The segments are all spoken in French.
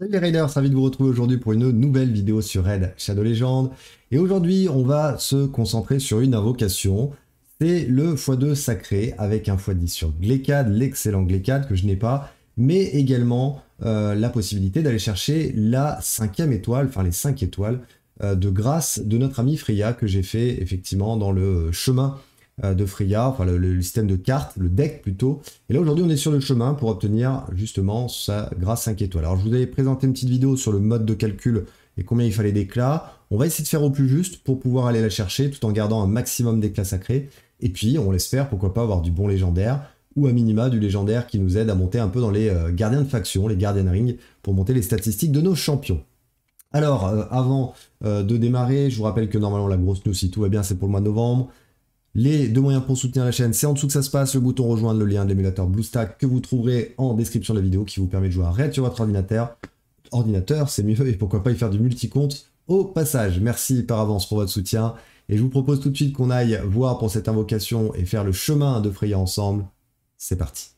Salut les raiders, ravi de vous retrouver aujourd'hui pour une nouvelle vidéo sur Raid Shadow Legend. Et aujourd'hui, on va se concentrer sur une invocation. C'est le x2 sacré avec un x10 sur Glécade, l'excellent Glécade que je n'ai pas, mais également euh, la possibilité d'aller chercher la cinquième étoile, enfin les 5 étoiles euh, de grâce de notre ami Freya que j'ai fait effectivement dans le chemin de Freya, enfin le, système de cartes, le deck plutôt. Et là aujourd'hui on est sur le chemin pour obtenir justement sa grâce 5 étoiles. Alors je vous avais présenté une petite vidéo sur le mode de calcul et combien il fallait d'éclats. On va essayer de faire au plus juste pour pouvoir aller la chercher tout en gardant un maximum d'éclats sacrés. Et puis on l'espère pourquoi pas avoir du bon légendaire ou à minima du légendaire qui nous aide à monter un peu dans les euh, gardiens de faction, les gardiens ring, pour monter les statistiques de nos champions. Alors, euh, avant de démarrer, je vous rappelle que normalement la grosse news, si tout va bien, c'est pour le mois de novembre. Les deux moyens pour soutenir la chaîne, c'est en dessous que ça se passe, le bouton rejoindre, le lien de l'émulateur BlueStack que vous trouverez en description de la vidéo qui vous permet de jouer à Red sur votre ordinateur. Ordinateur, c'est mieux, et pourquoi pas y faire du multi-compte au passage. Merci par avance pour votre soutien, et je vous propose tout de suite qu'on aille voir pour cette invocation et faire le chemin de Freya ensemble. C'est parti.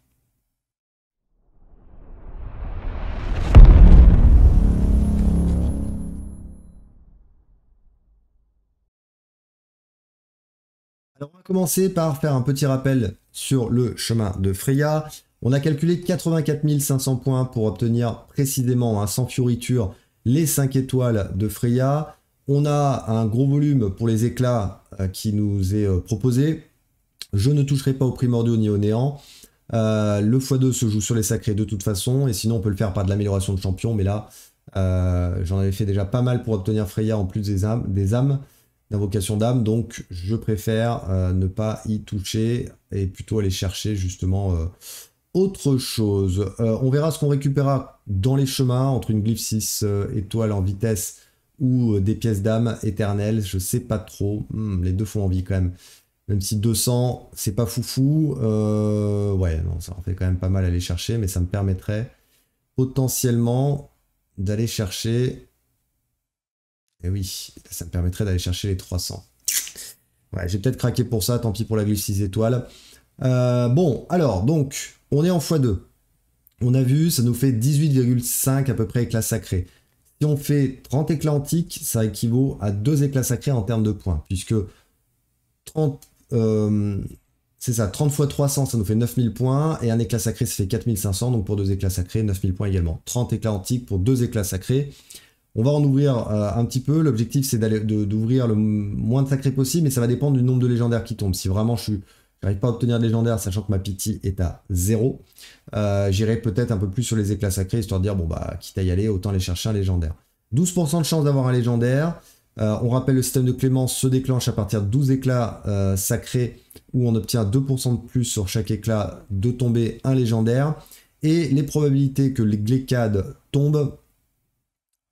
Alors on va commencer par faire un petit rappel sur le chemin de Freya. On a calculé 84 500 points pour obtenir précisément, hein, sans fioriture, les 5 étoiles de Freya. On a un gros volume pour les éclats euh, qui nous est euh, proposé. Je ne toucherai pas au primordiaux ni au néant. Euh, le x2 se joue sur les sacrés de toute façon, et sinon on peut le faire par de l'amélioration de champion, mais là, j'en avais fait déjà pas mal pour obtenir Freya en plus. Des âmes d'invocation d'âme, donc je préfère euh, ne pas y toucher et plutôt aller chercher justement euh, autre chose. Euh, on verra ce qu'on récupérera dans les chemins entre une glyphe 6 étoile en vitesse ou des pièces d'âme éternelles, je sais pas trop, hmm, les deux font envie quand même. Même si 200, c'est pas foufou, ouais, non, ça en fait quand même pas mal à aller chercher, mais ça me permettrait potentiellement d'aller chercher et eh oui, ça me permettrait d'aller chercher les 300. Ouais, j'ai peut-être craqué pour ça, tant pis pour la glisse 6 étoiles. Euh, bon, alors, donc, on est en x2. On a vu, ça nous fait 18,5 à peu près éclats sacrés. Si on fait 30 éclats antiques, ça équivaut à 2 éclats sacrés en termes de points, puisque 30, euh, c'est ça, 30 x 300, ça nous fait 9000 points, et un éclat sacré, ça fait 4500, donc pour 2 éclats sacrés, 9000 points également. 30 éclats antiques pour 2 éclats sacrés. On va en ouvrir euh, un petit peu. L'objectif, c'est d'ouvrir le moins de sacrés possible, mais ça va dépendre du nombre de légendaires qui tombent. Si vraiment je n'arrive pas à obtenir de légendaires, sachant que ma pitié est à 0, euh, j'irai peut-être un peu plus sur les éclats sacrés, histoire de dire, bon, bah, quitte à y aller, autant aller chercher un légendaire. 12% de chance d'avoir un légendaire. Euh, on rappelle, le système de clémence se déclenche à partir de 12 éclats sacrés, où on obtient 2% de plus sur chaque éclat de tomber un légendaire. Et les probabilités que les glécades tombent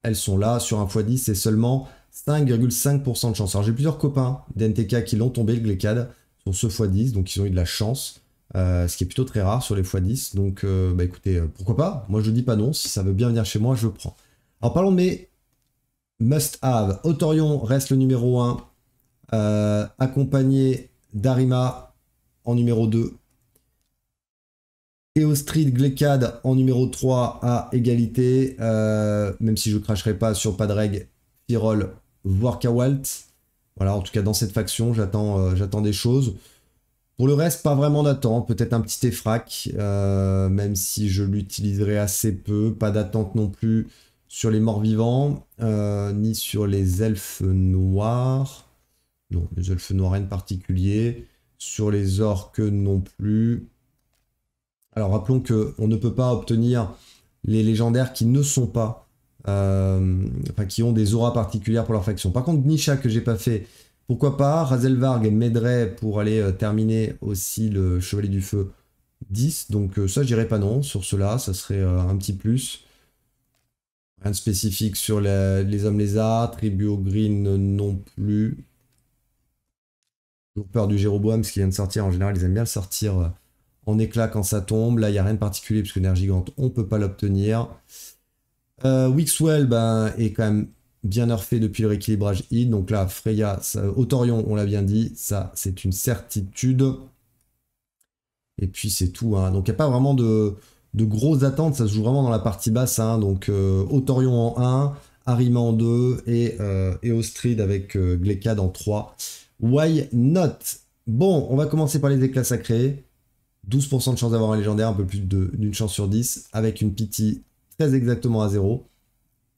elles sont là sur un x10, c'est seulement 5,5% de chance. Alors j'ai plusieurs copains d'NTK qui l'ont tombé le Glécade sur ce x10, donc ils ont eu de la chance, euh, ce qui est plutôt très rare sur les x10. Donc euh, bah écoutez, euh, pourquoi pas? Moi je dis pas non, si ça veut bien venir chez moi, je prends. Alors parlons de mes must-have. Autorion reste le numéro 1, accompagné d'Arima en numéro 2, Street Glecad en numéro 3 à égalité, euh, même si je cracherai pas sur Padreg, Firol, voire Kawalt. Voilà, en tout cas dans cette faction, j'attends euh, j'attends des choses. Pour le reste, pas vraiment d'attente, peut-être un petit Efrak, euh, même si je l'utiliserai assez peu. Pas d'attente non plus sur les morts vivants, ni sur les elfes noirs. Non, les elfes noirs en particulier. Sur les orques non plus. Alors rappelons qu'on ne peut pas obtenir les légendaires qui ne sont pas, euh, enfin qui ont des auras particulières pour leur faction. Par contre, Nisha que j'ai pas fait, pourquoi pas? Razelvarg m'aiderait pour aller euh, terminer aussi le Chevalier du Feu 10, donc euh, ça je dirais pas non sur cela, ça serait un petit plus. Rien de spécifique sur les, hommes lézards, tribu green non plus. Toujours peur du Jéroboam, ce qui vient de sortir, en général ils aiment bien le sortir en éclat quand ça tombe. Là, il n'y a rien de particulier puisque nerf gigante, on ne peut pas l'obtenir. Euh, Wixwell ben, est quand même bien nerfé depuis le rééquilibrage id. Donc là, Freya, Autorion, on l'a bien dit, ça c'est une certitude. Et puis c'est tout. Hein. Donc il n'y a pas vraiment de, grosses attentes. Ça se joue vraiment dans la partie basse. Hein. donc euh, Autorion en 1, Arima en 2 et, euh, avec euh, Glekad en 3. Why not? Bon, on va commencer par les éclats sacrés. 12% de chance d'avoir un légendaire, un peu plus d'une chance sur 10, avec une pity très exactement à 0.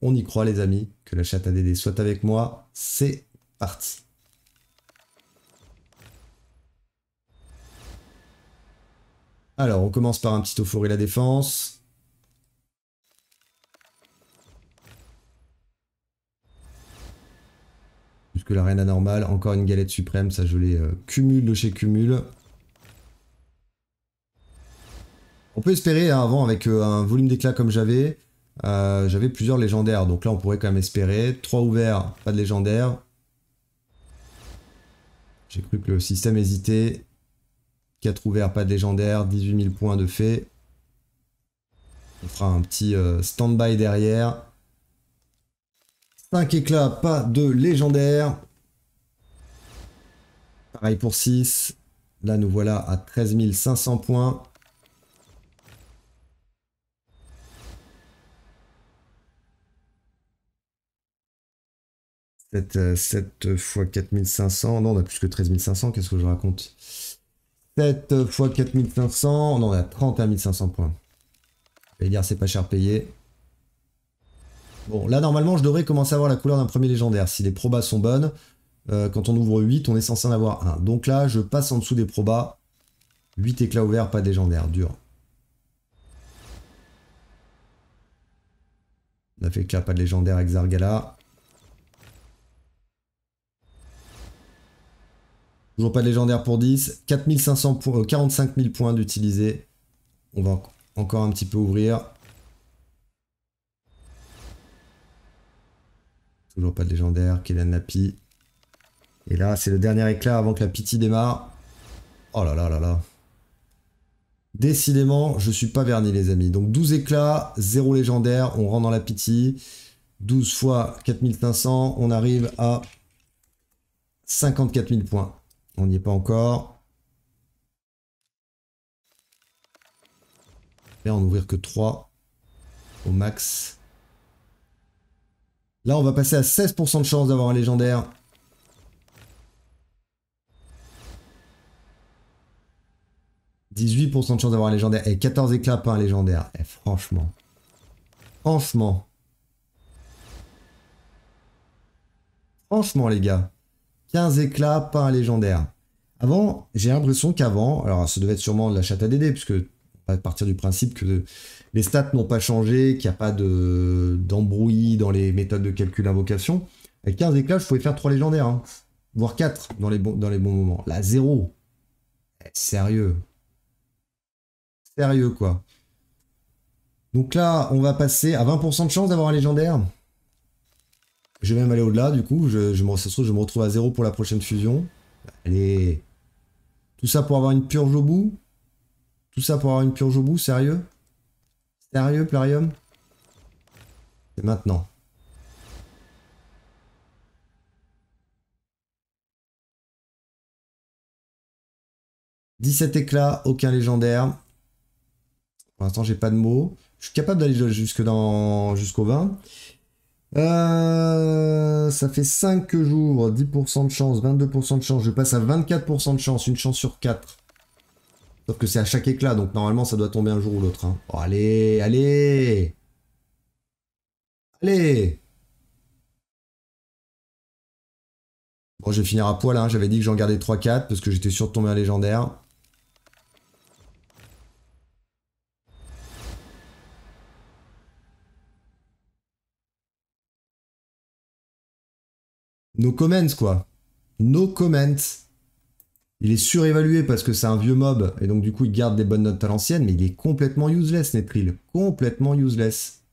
On y croit les amis, que la chatte ADD soit avec moi. C'est parti. Alors, on commence par un petit euphorie la défense. Puisque la reine anormale, encore une galette suprême, ça je l'ai euh, cumule de chez cumule. On peut espérer hein, avant avec euh, un volume d'éclat comme j'avais. Euh, j'avais plusieurs légendaires, donc là on pourrait quand même espérer. 3 ouverts, pas de légendaire. J'ai cru que le système hésitait. 4 ouverts, pas de légendaire, 18 000 points de fait. On fera un petit euh, stand-by derrière. 5 éclats, pas de légendaire. Pareil pour 6. Là, nous voilà à 13 500 points. Cette 7 x 4500. Non, on a plus que 13 500. Qu'est-ce que je raconte? 7 x 4500, non, on a 31 500 points. Je vais dire, c'est pas cher payé. Bon, là, normalement, je devrais commencer à avoir la couleur d'un premier légendaire. Si les probas sont bonnes, euh, quand on ouvre 8, on est censé en avoir un. Donc là, je passe en dessous des probas. 8 éclats ouverts, pas de légendaire, dur. 9 éclats, pas de légendaire avec Toujours pas de légendaire pour 10. 4500 points, 45 000 points d'utiliser. On va encore un petit peu ouvrir. Toujours pas de légendaire. Kélan Napi. Et là, c'est le dernier éclat avant que la pitié démarre. Oh là là là là. Décidément, je suis pas verni, les amis. Donc 12 éclats, 0 légendaire. On rentre dans la pitié. 12 fois 4500. On arrive à 54 000 points. On n'y est pas encore. Là, on ouvrir que 3 au max. Là, on va passer à 16% de chance d'avoir un légendaire. « 18% de chance d'avoir un légendaire. Et 14 éclats, pas un légendaire. Et eh, franchement. Franchement. Franchement, les gars. 15 éclats, pas un légendaire. Avant, j'ai l'impression qu'avant, alors ça devait être sûrement de la chatte ADD, puisque à partir du principe que les stats n'ont pas changé, qu'il n'y a pas d'embrouillis dans les méthodes de calcul d'invocation. Avec 15 éclats, je pouvais faire 3 légendaires, hein. voire 4 dans les, dans les bons moments. Là, 0. Eh, sérieux. Sérieux, quoi. Donc là, on va passer à 20% de chance d'avoir un légendaire. Je vais même aller au-delà, du coup. Je, me, retrouve à zéro pour la prochaine fusion. Allez. Tout ça pour avoir une purge au bout? Tout ça pour avoir une purge au bout Sérieux? Sérieux, Plarium? C'est maintenant. « 17 éclats, aucun légendaire. Pour l'instant, j'ai pas de mots. Je suis capable d'aller jusqu'au 20. Euh, ça fait 5 jours, 10% de chance, 22% de chance. Je passe à 24% de chance, une chance sur 4. Sauf que c'est à chaque éclat, donc normalement ça doit tomber un jour ou l'autre. Hein. Oh, allez, allez Allez Bon, je vais finir à poil, hein. j'avais dit que j'en gardais 3-4 parce que j'étais sûr de tomber un légendaire. No comments, quoi. No comments. Il est surévalué parce que c'est un vieux mob, et donc du coup il garde des bonnes notes à l'ancienne, mais il est complètement useless, Netril. Complètement useless.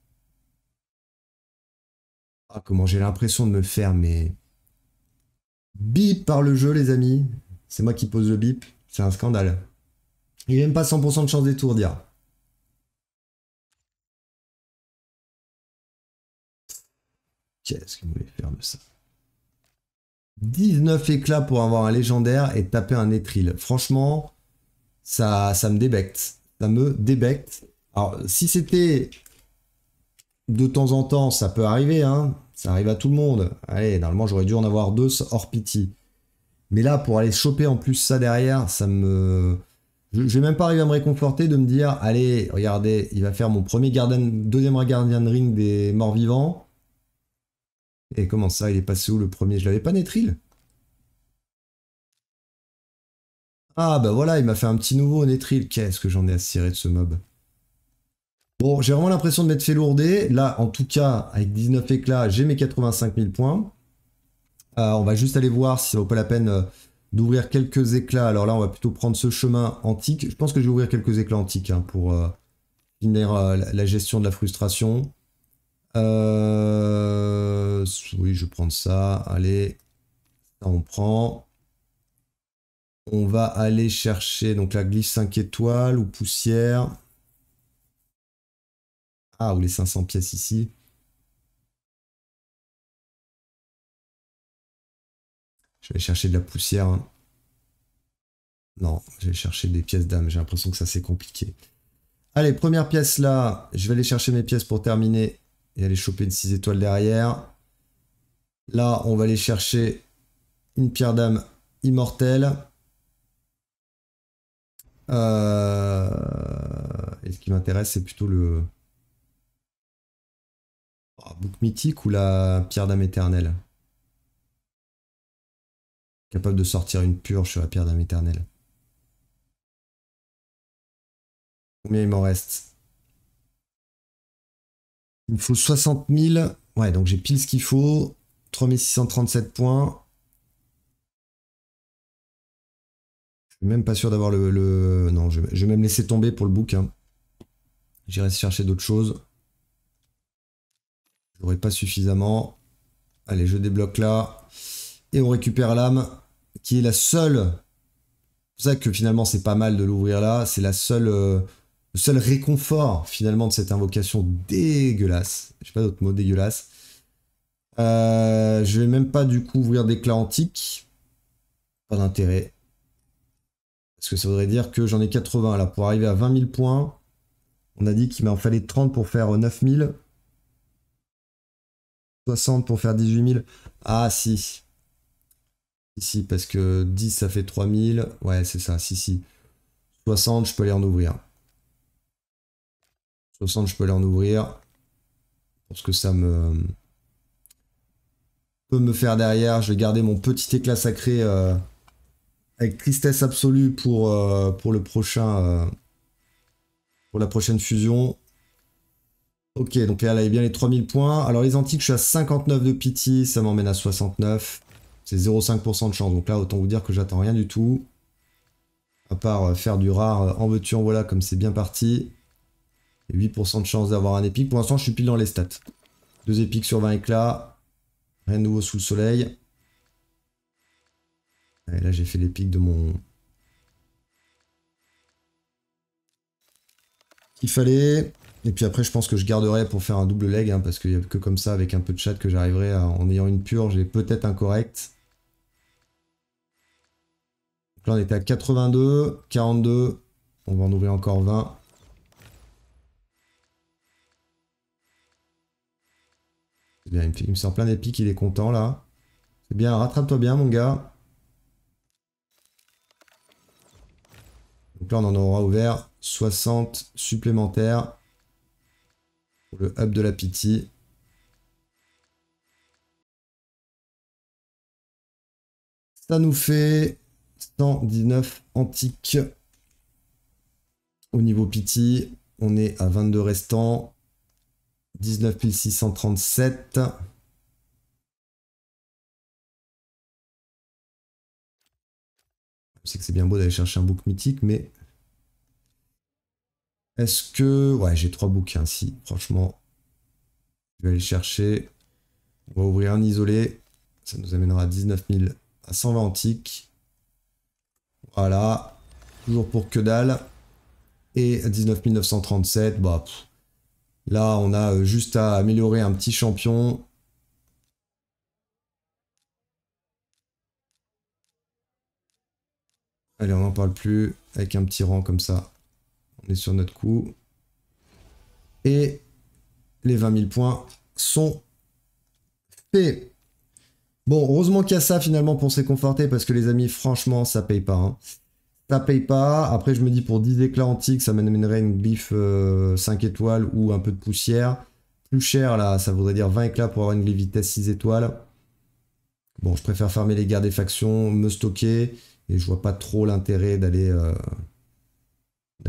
Ah, comment j'ai l'impression de me faire, mais... Bip par le jeu, les amis. C'est moi qui pose le bip. C'est un scandale. Il n'a pas 100% de chance d'étourdir. Qu'est-ce qu'il voulait faire de ça? 19 éclats pour avoir un légendaire et taper un étril. Franchement, ça, ça me débecte. Ça me débecte. Alors, si c'était de temps en temps, ça peut arriver, hein. Ça arrive à tout le monde. Allez, normalement, j'aurais dû en avoir deux hors pity. Mais là, pour aller choper en plus ça derrière, ça me... Je, vais même pas arriver à me réconforter de me dire, allez, regardez, il va faire mon premier gardien, deuxième gardien de ring des morts vivants. Et comment ça, il est passé où le premier? Je l'avais pas Netril Ah bah voilà, il m'a fait un petit nouveau Netril. Qu'est-ce que j'en ai à cirer de ce mob? Bon, j'ai vraiment l'impression de m'être fait lourder. Là, en tout cas, avec 19 éclats, j'ai mes 85 000 points. Euh, on va juste aller voir si ça vaut pas la peine euh, d'ouvrir quelques éclats. Alors là, on va plutôt prendre ce chemin antique. Je pense que je vais ouvrir quelques éclats antiques hein, pour euh, finir la gestion de la frustration. Oui, je vais prendre ça. Allez, ça on prend. On va aller chercher donc la glisse 5 étoiles ou poussière. Ah, ou les 500 pièces ici. Je vais chercher de la poussière. Hein. Non, je vais chercher des pièces d'âme. J'ai l'impression que ça c'est compliqué. Allez, première pièce là. Je vais aller chercher mes pièces pour terminer et aller choper une 6 étoiles derrière. Là, on va aller chercher une pierre d'âme immortelle. Euh, et ce qui m'intéresse, c'est plutôt le, Oh, bouc mythique ou la pierre d'âme éternelle? Capable de sortir une purge sur la pierre d'âme éternelle. Combien il m'en reste? Il me faut 60 000. Ouais, donc j'ai pile ce qu'il faut. 3637 points. Je suis même pas sûr d'avoir le, Non, je, vais même laisser tomber pour le bouc. Hein. J'irai chercher d'autres choses. J'aurais pas suffisamment. Allez, je débloque là. Et on récupère l'âme, qui est la seule. C'est pour ça que finalement c'est pas mal de l'ouvrir là. C'est la seule, euh, le seul réconfort finalement de cette invocation dégueulasse. Je sais pas d'autres mots dégueulasse. Euh, je vais même pas du coup ouvrir d'éclat antique. Pas d'intérêt. Parce que ça voudrait dire que j'en ai 80 là. Pour arriver à 20 000 points, on a dit qu'il m'en fallait 30 pour faire 9 000. 60 pour faire 18 000. Ah, si. Ici, parce que 10, ça fait 3000. Ouais, c'est ça, si, si. 60, je peux aller en ouvrir. 60, je peux aller en ouvrir. Parce que ça me peut me faire derrière. Je vais garder mon petit éclat sacré euh, avec tristesse absolue pour, euh, pour le prochain. Euh, pour la prochaine fusion. Ok, donc là, elle avait bien les 3000 points. Alors les antiques, je suis à 59 de pity, ça m'emmène à 69. C'est 0,5% de chance. Donc là, autant vous dire que j'attends rien du tout. À part faire du rare en veux-tu, en voilà, comme c'est bien parti. Et 8% de chance d'avoir un épique. Pour l'instant, je suis pile dans les stats. Deux épiques sur 20 éclats. Rien de nouveau sous le soleil. Et là, j'ai fait l'épique de mon... Qu'il fallait. Et puis après, je pense que je garderai pour faire un double leg, hein, parce qu'il n'y a que comme ça, avec un peu de chat, que j'arriverai en ayant une purge et peut-être un correct. Donc là, on était à 82, 42. On va en ouvrir encore 20. Il me, sort plein d'épiques, il est content là. C'est bien, rattrape-toi bien mon gars. Donc là, on en aura ouvert 60 supplémentaires le hub de la pitié. Ça nous fait 119 antiques au niveau pity. On est à 22 restants. 19 637. Je sais que c'est bien beau d'aller chercher un book mythique, mais est-ce que... Ouais, j'ai trois bouquins, si, franchement. Je vais aller chercher. On va ouvrir un isolé. Ça nous amènera à 19 000 à 120 antiques. Voilà. Toujours pour que dalle. Et 19 937, bah... là, on a euh, juste à améliorer un petit champion. Allez, on n'en parle plus. Avec un petit rang comme ça. On est sur notre coup. Et les 20 000 points sont faits. Bon, heureusement qu'il y a ça finalement pour se réconforter parce que les amis, franchement, ça paye pas. Hein. Ça paye pas. Après, je me dis pour 10 éclats antiques, ça m'amènerait une 5 euh, étoiles ou un peu de poussière. Plus cher là, ça voudrait dire 20 éclats pour avoir une vitesse 6 étoiles. Bon, je préfère farmer les guerres des factions, me stocker. Et je vois pas trop l'intérêt d'aller euh,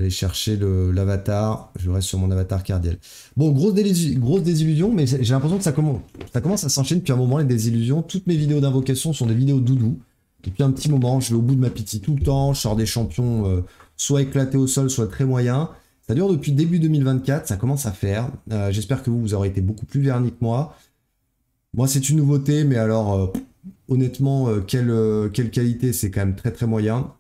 chercher l'avatar. Je reste sur mon avatar cardiel. Bon, grosse, désillusion, mais j'ai l'impression que ça commence, ça commence à s'enchaîner depuis un moment, les désillusions. Toutes mes vidéos d'invocation sont des vidéos doudou. Depuis un petit moment, je vais au bout de ma pitié tout le temps. Je sors des champions euh, soit éclatés au sol, soit très moyens. Ça dure depuis début 2024, ça commence à faire. Euh, j'espère que vous, vous aurez été beaucoup plus vernis que moi. Moi, c'est une nouveauté, mais alors, honnêtement, euh, quelle, euh, quelle qualité, c'est quand même très très moyen.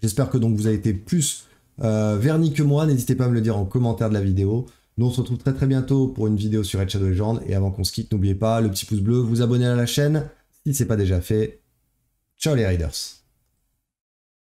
J'espère que donc vous avez été plus vernis que moi. N'hésitez pas à me le dire en commentaire de la vidéo. Nous on se retrouve très très bientôt pour une vidéo sur Red Shadow Legends. Et avant qu'on se quitte, n'oubliez pas le petit pouce bleu, vous abonner à la chaîne si ce n'est pas déjà fait. Ciao les riders